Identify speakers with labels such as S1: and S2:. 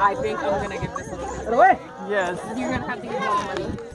S1: I think I'm gonna give this one.
S2: Away. Eh.
S3: Yes.
S1: You're gonna have to give all money.